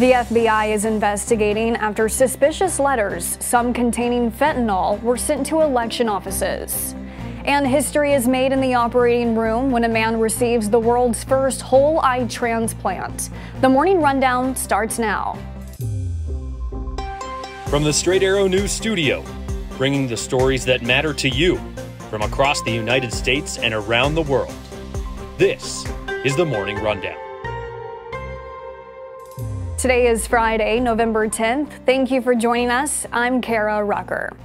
The FBI is investigating after suspicious letters, some containing fentanyl, were sent to election offices. And history is made in the operating room when a man receives the world's first whole eye transplant. The morning rundown starts now. From the Straight Arrow News Studio, bringing the stories that matter to you from across the United States and around the world. This is the Morning Rundown. Today is Friday, November 10th. Thank you for joining us. I'm Karah Rucker.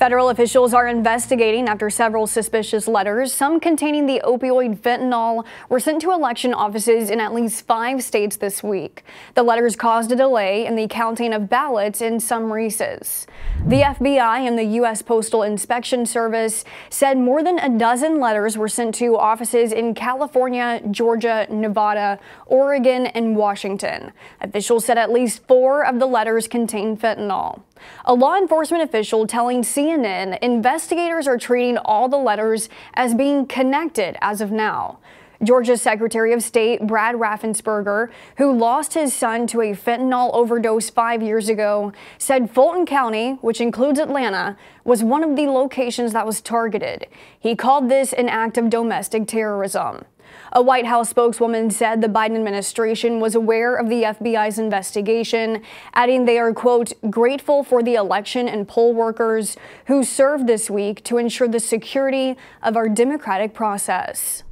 Federal officials are investigating after several suspicious letters, some containing the opioid fentanyl, were sent to election offices in at least five states this week. The letters caused a delay in the counting of ballots in some races. The FBI and the U.S. Postal Inspection Service said more than a dozen letters were sent to offices in California, Georgia, Nevada, Oregon, and Washington. Officials said at least four of the letters contained fentanyl. A law enforcement official telling CNN investigators are treating all the letters as being connected as of now. Georgia's Secretary of State Brad Raffensperger, who lost his son to a fentanyl overdose five years ago, said Fulton County, which includes Atlanta, was one of the locations that was targeted. He called this an act of domestic terrorism. A White House spokeswoman said the Biden administration was aware of the FBI's investigation, adding they are, quote, grateful for the election and poll workers who served this week to ensure the security of our democratic process.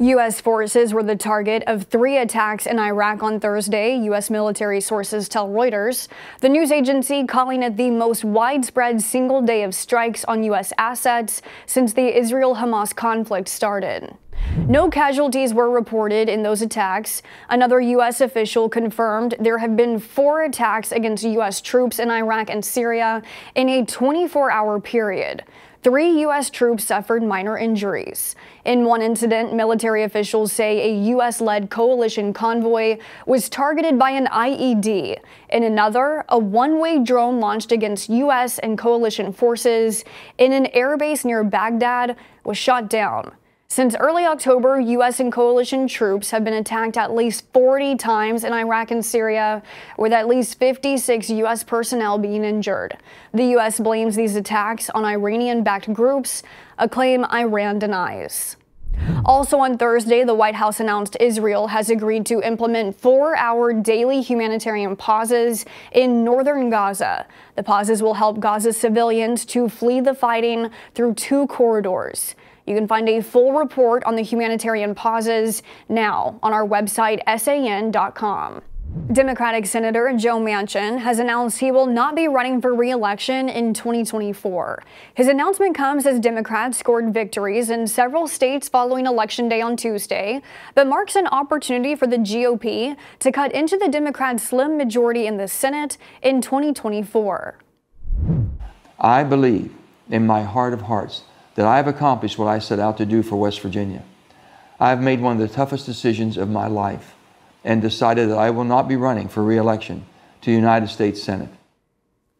U.S. forces were the target of three attacks in Iraq on Thursday, U.S. military sources tell Reuters. The news agency calling it the most widespread single day of strikes on U.S. assets since the Israel Hamas conflict started. No casualties were reported in those attacks. Another U.S. official confirmed there have been four attacks against U.S. troops in Iraq and Syria in a 24 hour period. Three U.S. troops suffered minor injuries. In one incident, military officials say a U.S. led coalition convoy was targeted by an IED. In another, a one way drone launched against U.S. and coalition forces in an airbase near Baghdad was shot down. Since early October, U.S. and coalition troops have been attacked at least 40 times in Iraq and Syria, with at least 56 U.S. personnel being injured. The U.S. blames these attacks on Iranian backed groups, a claim Iran denies. Also on Thursday, the White House announced Israel has agreed to implement four hour daily humanitarian pauses in northern Gaza. The pauses will help Gaza civilians to flee the fighting through two corridors. You can find a full report on the humanitarian pauses now on our website, san.com. Democratic Senator Joe Manchin has announced he will not be running for re-election in 2024. His announcement comes as Democrats scored victories in several states following Election Day on Tuesday, but marks an opportunity for the GOP to cut into the Democrats' slim majority in the Senate in 2024. I believe in my heart of hearts that I have accomplished what I set out to do for West Virginia. I have made one of the toughest decisions of my life and decided that I will not be running for reelection to the United States Senate.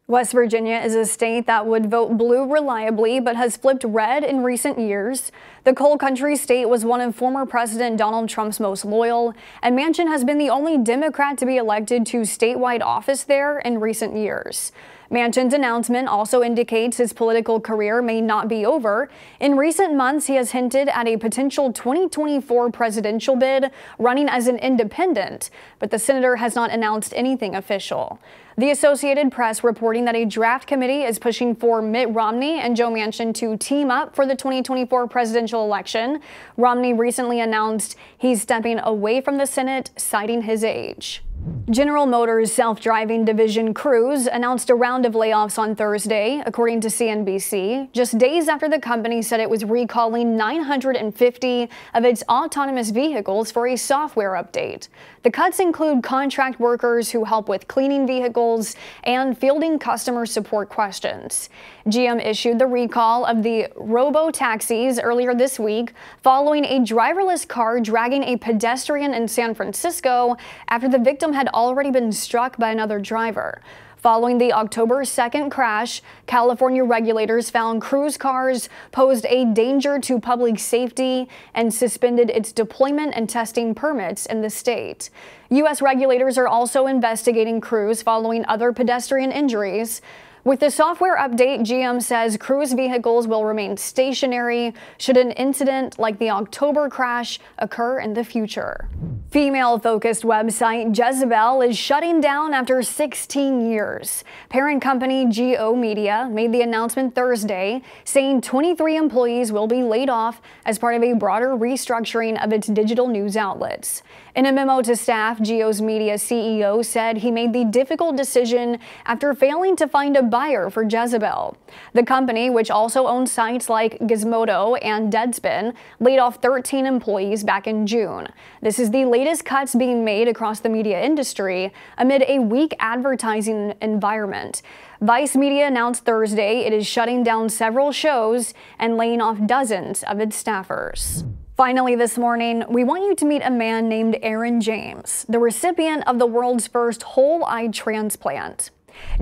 West Virginia is a state that would vote blue reliably but has flipped red in recent years. The coal country state was one of former President Donald Trump's most loyal, and Manchin has been the only Democrat to be elected to statewide office there in recent years. Manchin's announcement also indicates his political career may not be over. In recent months, he has hinted at a potential 2024 presidential bid running as an independent, but the senator has not announced anything official. The Associated Press reporting that a draft committee is pushing for Mitt Romney and Joe Manchin to team up for the 2024 presidential election. Romney recently announced he's stepping away from the Senate, citing his age. General Motors self-driving division Cruise announced a round of layoffs on Thursday, according to CNBC, just days after the company said it was recalling 950 of its autonomous vehicles for a software update. The cuts include contract workers who help with cleaning vehicles and fielding customer support questions. GM issued the recall of the robo taxis earlier this week following a driverless car dragging a pedestrian in San Francisco after the victim had already been struck by another driver. Following the October 2nd crash, California regulators found cruise cars posed a danger to public safety and suspended its deployment and testing permits in the state. U.S. regulators are also investigating Cruise following other pedestrian injuries. With the software update, GM says cruise vehicles will remain stationary should an incident like the October crash occur in the future. Female-focused website Jezebel is shutting down after 16 years. Parent company GO Media made the announcement Thursday, saying 23 employees will be laid off as part of a broader restructuring of its digital news outlets. In a memo to staff, GO's media CEO said he made the difficult decision after failing to find a buyer for Jezebel. The company, which also owns sites like Gizmodo and Deadspin, laid off 13 employees back in June. This is the latest cuts being made across the media industry amid a weak advertising environment. Vice Media announced Thursday it is shutting down several shows and laying off dozens of its staffers. Finally, this morning, we want you to meet a man named Aaron James, the recipient of the world's first whole eye transplant.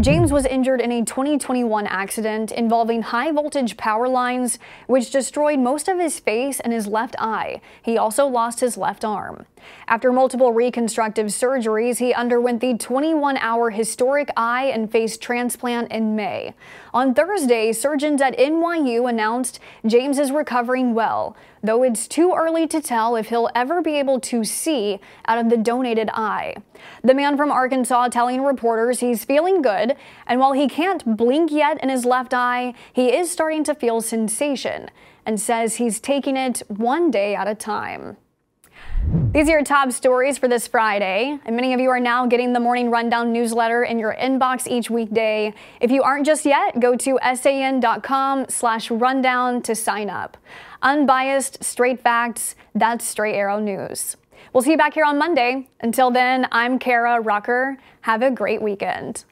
James was injured in a 2021 accident involving high voltage power lines, which destroyed most of his face and his left eye. He also lost his left arm. After multiple reconstructive surgeries, he underwent the 21 hour historic eye and face transplant in May. On Thursday, surgeons at NYU announced James is recovering well, though it's too early to tell if he'll ever be able to see out of the donated eye. The man from Arkansas telling reporters he's feeling good, and while he can't blink yet in his left eye, he is starting to feel sensation and says he's taking it one day at a time. These are your top stories for this Friday, and many of you are now getting the Morning Rundown newsletter in your inbox each weekday. If you aren't just yet, go to san.com slash rundown to sign up. Unbiased, straight facts, that's Straight Arrow News. We'll see you back here on Monday. Until then, I'm Karah Rucker. Have a great weekend.